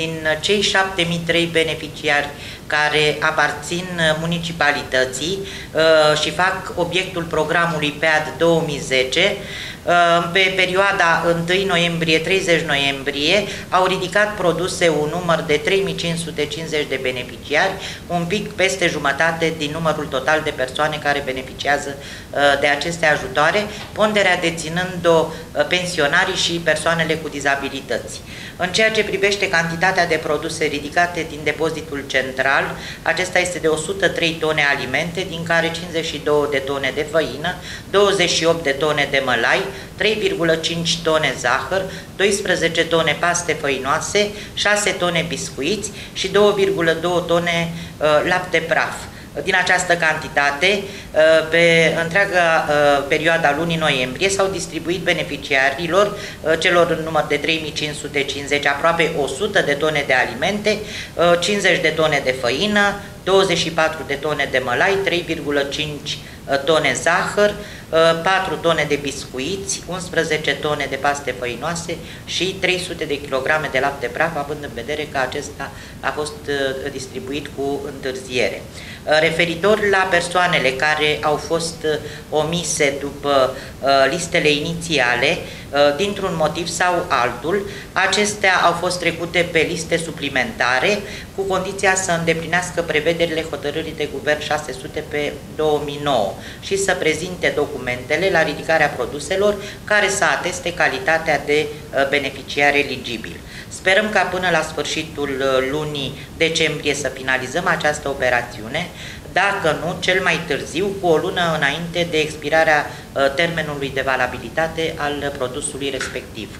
Din cei 7003 beneficiari care aparțin municipalității uh, și fac obiectul programului PEAD 2010, uh, pe perioada 1 noiembrie-30 noiembrie au ridicat produse un număr de 3550 de beneficiari, un pic peste jumătate din numărul total de persoane care beneficiază uh, de aceste ajutoare, ponderea deținând-o pensionarii și persoanele cu dizabilități. În ceea ce privește cantitatea de produse ridicate din depozitul central, acesta este de 103 tone alimente, din care 52 de tone de făină, 28 de tone de mălai, 3,5 tone zahăr, 12 tone paste făinoase, 6 tone biscuiți și 2,2 tone uh, lapte praf. Din această cantitate, uh, pe întreaga uh, perioada lunii noiembrie s-au distribuit beneficiarilor uh, celor în număr de 3550, aproape 100 de tone de alimente, 50 de tone de făină, 24 de tone de mălai, 3,5 tone zahăr, 4 tone de biscuiți, 11 tone de paste făinoase și 300 de kilograme de lapte praf, având în vedere că acesta a fost distribuit cu întârziere. Referitor la persoanele care au fost omise după listele inițiale, dintr-un motiv sau altul, acestea au fost trecute pe liste suplimentare cu condiția să îndeplinească prevederile hotărârii de guvern 600 pe 2009 și să prezinte documentele la ridicarea produselor care să ateste calitatea de beneficiar eligibil. Sperăm ca până la sfârșitul uh, lunii decembrie să finalizăm această operațiune, dacă nu, cel mai târziu, cu o lună înainte de expirarea uh, termenului de valabilitate al produsului respectiv.